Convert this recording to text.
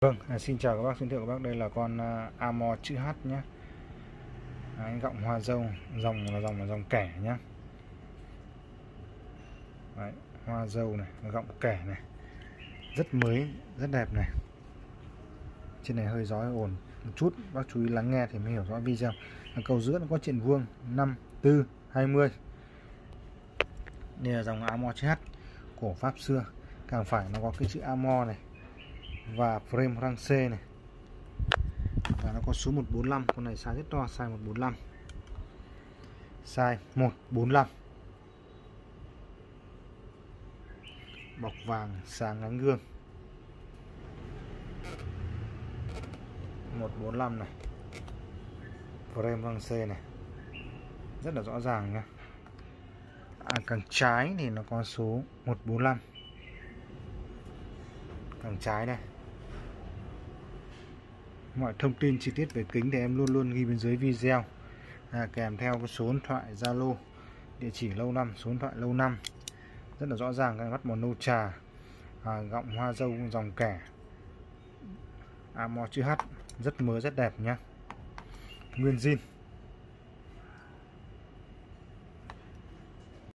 Vâng, à, xin chào các bác, xin thưa các bác, đây là con à, amo chữ H nhé. Đấy, gọng hoa dâu, dòng là dòng là dòng kẻ nhé. Đấy, hoa dâu này, gọng kẻ này. Rất mới, rất đẹp này. Trên này hơi gió ổn một chút, bác chú ý lắng nghe thì mới hiểu rõ video. Cầu giữa nó có chuyện vuông 5, 4, 20 Đây là dòng amo chữ H của Pháp xưa. Càng phải nó có cái chữ amo này và frame răng C này. Và nó có số 145 con này size rất to size 145 size 145 bọc vàng sáng ngắn gương. 145 này. Frame răng C này. Rất là rõ ràng nha à, càng trái thì nó có số 145 càng trái này mọi thông tin chi tiết về kính thì em luôn luôn ghi bên dưới video. À, kèm theo cái số điện thoại Zalo địa chỉ lâu năm số điện thoại lâu năm. Rất là rõ ràng cái mắt màu nâu trà à, gọng hoa dâu dòng kẻ. À, Amor chữ H rất mới rất đẹp nhá. Nguyên zin.